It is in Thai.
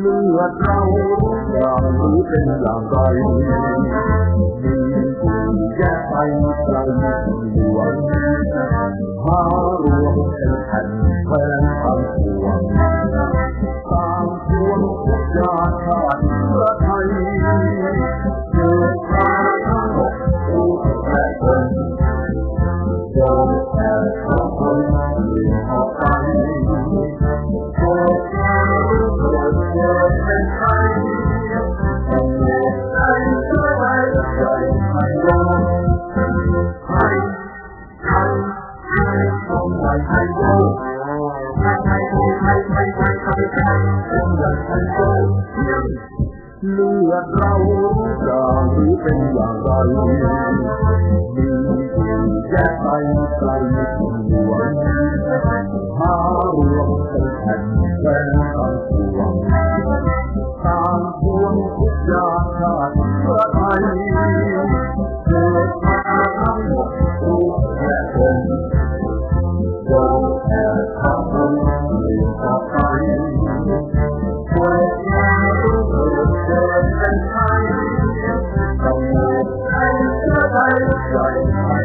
เลือดเราอย่างนี้เป็นอย่างไรมีผู้แก่ไปไกลหลวงหารวมเป็นแผ่นแฟนทางปวงตามพวงทุกยาชาติเพื่อไทยเกิด เลือดเรารู้จักหรือเป็นอย่างไรมีแยกไปไกลส่วนมารวมเป็นแผ่นแป้งต่างพวงต่างพวงทุกอย่างชาติไทย started